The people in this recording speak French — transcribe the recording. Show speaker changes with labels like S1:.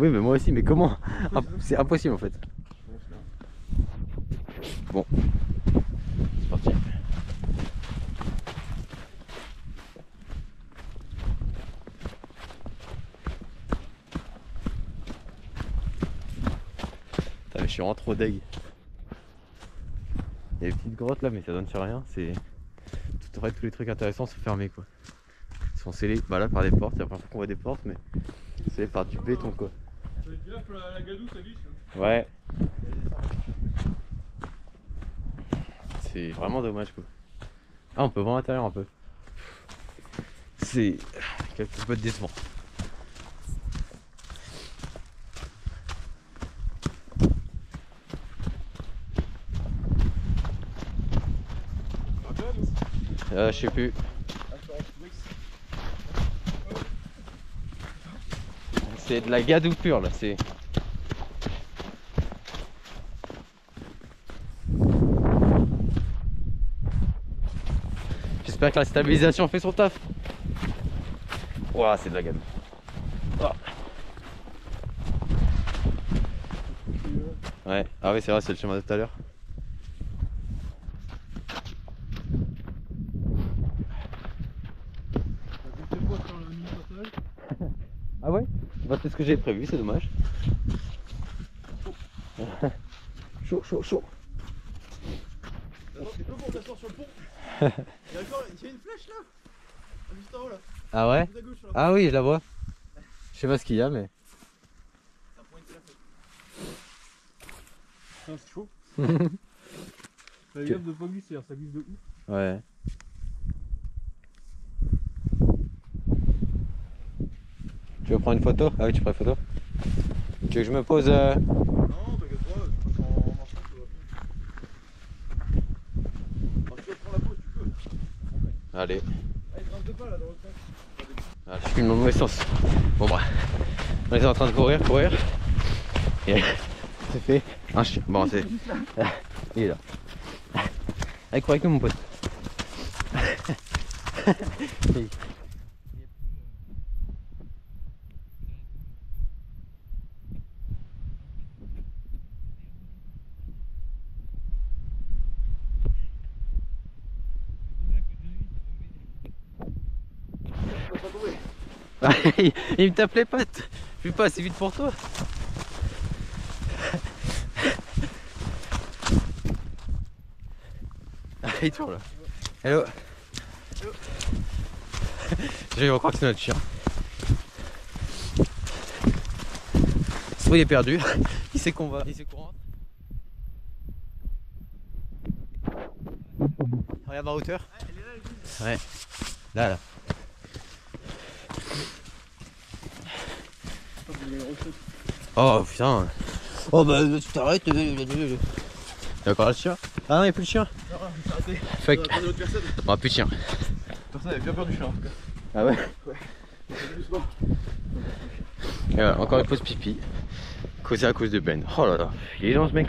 S1: Oui, mais moi aussi, mais comment? C'est impossible en fait. Bon, c'est parti. Putain, mais je suis vraiment trop deg. Il y a des petites grottes là, mais ça donne sur rien. C'est tout en fait, tous les trucs intéressants sont fermés quoi. Ils sont scellés, bah là par des portes. C'est la première fois qu'on voit des portes, mais scellés par du béton quoi. Ouais. C'est vraiment dommage quoi. Ah, on peut voir l'intérieur un peu. C'est quelque peu décevant. Euh, je sais plus. C'est de la gadoue pure là, c'est. J'espère que la stabilisation fait son taf. Ouah, c'est de la gadoue. Ah. Ouais, ah oui, c'est vrai, c'est le chemin de tout à l'heure. Ah Bah c'est ce que j'ai prévu, c'est dommage. chaud, chaud, chaud.
S2: C'est pour t'asseoir sur le pont. Il y a encore il y a une flèche là. Juste en haut là.
S1: Ah ouais
S2: Tout à gauche là.
S1: Ah oui, je la vois. Je sais pas ce qu'il y a, mais.
S2: Ça pointe la flèche. c'est chaud. Fais
S1: Ok.
S2: gaffe de pas glisser, ça glisse de ouf.
S1: Ouais. Tu veux prendre une photo? Ah oui, tu prends une photo Tu veux que je me pose euh,
S2: Non, t'inquiète pas, je passe en marchant, ça va bien. Enfin, tu peux prendre la pause, tu peux.
S1: Allez.
S2: Allez, grimpe deux pas là dans l'autre sens.
S1: Ah, je filme dans le mauvais sens. Bon bah. On est en train de courir, courir. Et c'est fait. Un chien. Bon, c'est. Il est là. Allez, cours avec nous, mon pote. Il, il me tape les pattes. Je suis pas assez vite pour toi. Ah, il tourne là. Hello. J'ai croire que c'est notre chien. Il est perdu. Il sait qu'on va. Il sait qu'on. Regarde en hauteur. Ouais. Là, là. Oh putain. Oh bah tu t'arrêtes. Il y a encore le chien? Ah non, il n'y a plus le chien.
S2: Non, j'ai arrêté.
S1: Fuck.
S2: On autre personne.
S1: Oh plus de chien.
S2: Personne avait bien peur du chien en tout cas.
S1: Ah ouais?
S2: Doucement.
S1: Et voilà, Encore une pause pipi. Causé à cause de Ben. Oh là là. Il est dans ce mec.